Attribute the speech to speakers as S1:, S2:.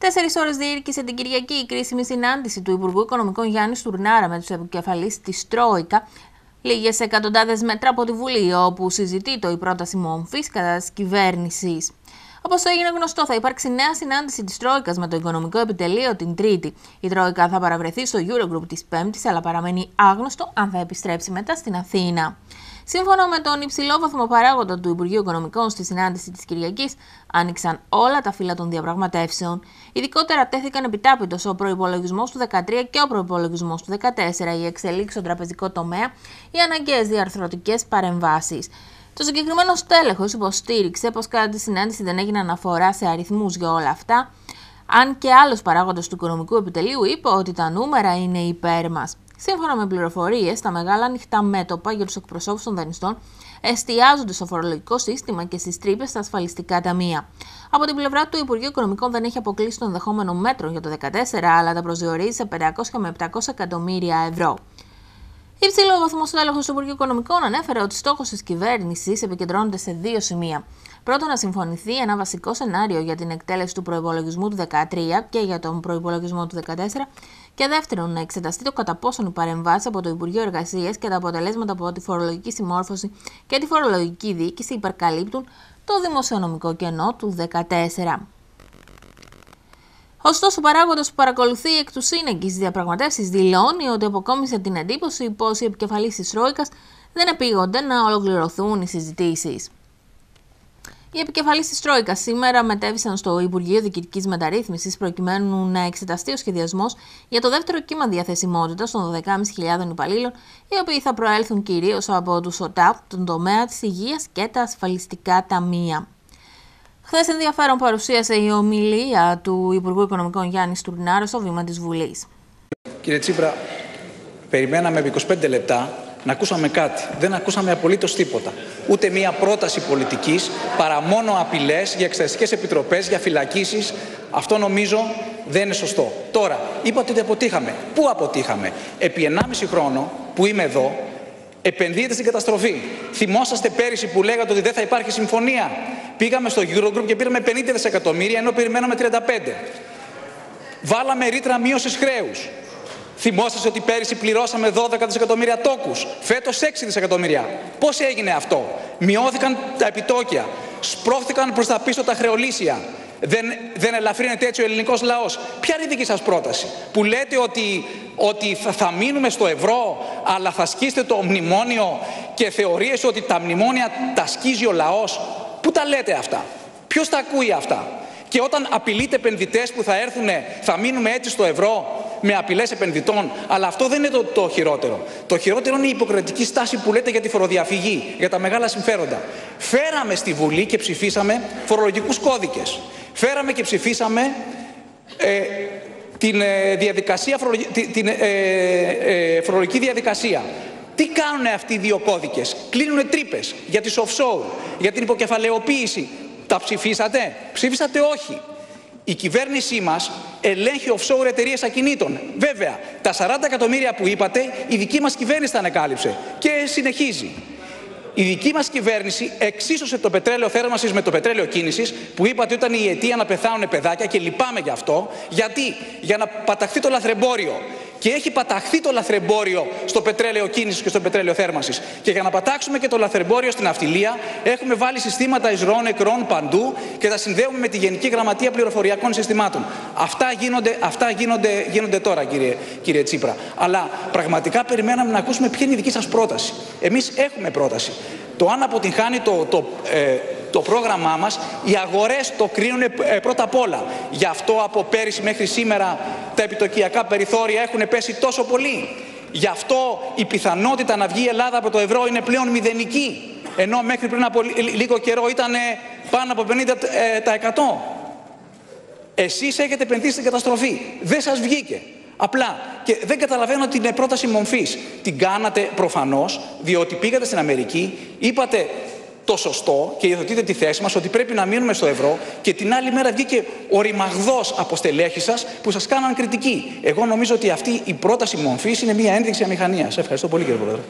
S1: Τέσσερις ώρες διήρκησε την Κυριακή η κρίσιμη συνάντηση του Υπουργού Οικονομικών Γιάννη Τουρνάρα με τους επικεφαλείς της Τρόικα, λίγες εκατοντάδες μέτρα από τη Βουλή, όπου συζητείται η πρόταση μόμφη κατάς τη κυβέρνησης. Όπως έγινε γνωστό, θα υπάρξει νέα συνάντηση της Τρόικας με το Οικονομικό Επιτελείο την Τρίτη. Η Τρόικα θα παραβρεθεί στο Eurogroup της Πέμπτης, αλλά παραμένει άγνωστο αν θα επιστρέψει μετά στην Αθήνα. Σύμφωνα με τον υψηλόβαθμο παράγοντα του Υπουργείου Οικονομικών στη συνάντηση της Κυριακής, άνοιξαν όλα τα φύλλα των διαπραγματεύσεων. Ειδικότερα τέθηκαν επιτάπητος ο προπολογισμό του 2013 και ο προπολογισμό του 2014, η εξελίξη στον τραπεζικό τομέα, οι αναγκαίες διαρθρωτικές παρεμβάσεις. Το συγκεκριμένο στέλεχος υποστήριξε πως κατά τη συνάντηση δεν έγινε αναφορά σε αριθμούς για όλα αυτά, αν και άλλος παράγοντας του οικονομικού επιτελείου είπε ότι τα νούμερα είναι υπέρ μας. Σύμφωνα με πληροφορίες, τα μεγάλα ανοιχτά μέτωπα για τους εκπροσώπους των δανειστών εστιάζονται στο φορολογικό σύστημα και στις τρύπες στα ασφαλιστικά ταμεία. Από την πλευρά του, Υπουργείο Οικονομικών δεν έχει αποκλείσει το ενδεχόμενο μέτρο για το 2014, αλλά τα προσδιορίζει σε 500 με 700 εκατομμύρια ευρώ. Υψηλό βαθμό έλεγχο του Υπουργείου Οικονομικών ανέφερε ότι στόχος της κυβέρνησης επικεντρώνεται σε δύο σημεία. Πρώτον, να συμφωνηθεί ένα βασικό σενάριο για την εκτέλεση του προπολογισμού του 2013 και για τον προπολογισμό του 2014. Και δεύτερον, να εξεταστεί το κατά πόσον οι παρεμβάσεις από το Υπουργείο Εργασίας και τα αποτελέσματα από τη φορολογική συμμόρφωση και τη φορολογική διοίκηση υπερκαλύπτουν το δημοσιονομικό κενό του 2014. Ωστόσο, ο παράγοντας που παρακολουθεί εκ του σύνεγγυς τι διαπραγματεύσεις δηλώνει ότι αποκόμισε την εντύπωση πως οι επικεφαλεί της Τρόικας δεν επίγονται να ολοκληρωθούν οι συζητήσεις. Οι επικεφαλεί της Τρόικας σήμερα μετέβησαν στο Υπουργείο Διοικητικής Μεταρρύθμισης προκειμένου να εξεταστεί ο σχεδιασμός για το δεύτερο κύμα διαθεσιμότητας των 12.500 υπαλλήλων, οι οποίοι θα προέλθουν κυρίως από τους ΟΤΑΠ, τον τομέα της υγείας και τα ασφαλιστικά ταμεία. Χθες ενδιαφέρον παρουσίασε η ομιλία του Υπουργού Οικονομικών Γιάννης Τουρνάρα στο βήμα της Βουλής.
S2: Κύριε Τσίπρα, περιμέναμε 25 λεπτά να ακούσαμε κάτι. Δεν ακούσαμε απολύτως τίποτα. Ούτε μία πρόταση πολιτικής, παρά μόνο απειλές για εξεταστικές επιτροπές, για φυλακίσεις. Αυτό νομίζω δεν είναι σωστό. Τώρα, είπατε ότι αποτύχαμε. Πού αποτύχαμε, Επί 1,5 χρόνο που είμαι εδώ, επενδύεται στην καταστροφή. Θυμόσαστε πέρυσι που λέγατε ότι δεν θα υπάρχει συμφωνία; Πήγαμε στο Eurogroup και πήραμε 50 δισεκατομμύρια ενώ περιμέναμε 35. Βάλαμε ρήτρα μείωσης χρέους. Θυμόσαστε ότι πέρυσι πληρώσαμε 12 δισεκατομμύρια τόκους. Φέτος 6 δισεκατομμύρια. Πώς έγινε αυτό, Μειώθηκαν τα επιτόκια. Σπρώχθηκαν προς τα πίσω τα χρεολύσια. Δεν, δεν ελαφρύνεται έτσι ο ελληνικός λαός. Ποια είναι η δική σας πρόταση, που λέτε ότι, ότι θα, θα μείνουμε στο ευρώ, αλλά θα σκίσετε το μνημόνιο και θεωρίες ότι τα μνημόνια τα σκίζει ο λαός. Πού τα λέτε αυτά, Ποιος τα ακούει αυτά; Και όταν απειλείτε επενδυτές που θα έρθουν, θα μείνουμε έτσι στο ευρώ με απειλές επενδυτών. Αλλά αυτό δεν είναι το, το χειρότερο. Το χειρότερο είναι η υποκριτική στάση που λέτε για τη φοροδιαφυγή, για τα μεγάλα συμφέροντα. Φέραμε στη Βουλή και ψηφίσαμε φορολογικούς κώδικες. Φέραμε και ψηφίσαμε ε, την, ε, διαδικασία, την ε, ε, φορολογική διαδικασία. Τι κάνουν αυτοί οι δύο κώδικες; Κλείνουν τρύπες για τις offshore, για την υποκεφαλαιοποίηση. Τα ψηφίσατε; Ψήφισατε όχι. Η κυβέρνησή μας ελέγχει offshore εταιρείες ακινήτων. Βέβαια, τα 40 εκατομμύρια που είπατε, η δική μας κυβέρνηση τα ανακάλυψε και συνεχίζει. Η δική μας κυβέρνηση εξίσωσε το πετρέλαιο θέρμανσης με το πετρέλαιο κίνησης, που είπατε ότι ήταν η αιτία να πεθάνουν παιδάκια και λυπάμαι γι' αυτό. Γιατί, για να παταχθεί το λαθρεμπόριο και έχει παταχθεί το λαθρεμπόριο στο πετρέλαιο κίνησης και στο πετρέλαιο θέρμανσης. Και για να πατάξουμε και το λαθρεμπόριο στην αυτιλία, έχουμε βάλει συστήματα εισρών, εκρών παντού και τα συνδέουμε με τη Γενική Γραμματεία Πληροφοριακών Συστημάτων. Αυτά γίνονται, αυτά γίνονται, γίνονται τώρα, κύριε, κύριε Τσίπρα. Αλλά πραγματικά περιμέναμε να ακούσουμε ποια είναι η δική σας πρόταση. Εμείς έχουμε πρόταση. Το αν αποτυγχάνει το, το, ε, το πρόγραμμά μας, οι αγορές το κρίνουν ε, πρώτα απ' όλα. Γι' αυτό από πέρυσι μέχρι σήμερα τα επιτοκιακά περιθώρια έχουν πέσει τόσο πολύ. Γι' αυτό η πιθανότητα να βγει η Ελλάδα από το ευρώ είναι πλέον μηδενική. Ενώ μέχρι πριν από λίγο καιρό ήταν πάνω από 50%. Εσείς έχετε επενδύσει στην καταστροφή. Δεν σας βγήκε. Απλά και δεν καταλαβαίνω την πρόταση μομφής. Την κάνατε προφανώς διότι πήγατε στην Αμερική, είπατε το σωστό και υιοθετείτε τη θέση μας ότι πρέπει να μείνουμε στο ευρώ και την άλλη μέρα βγήκε ο ρημαγδός από στελέχη σας που σας κάναν κριτική. Εγώ νομίζω ότι αυτή η πρόταση μομφή είναι μια ένδειξη αμηχανίας. Ευχαριστώ πολύ κύριε Πρόεδρε.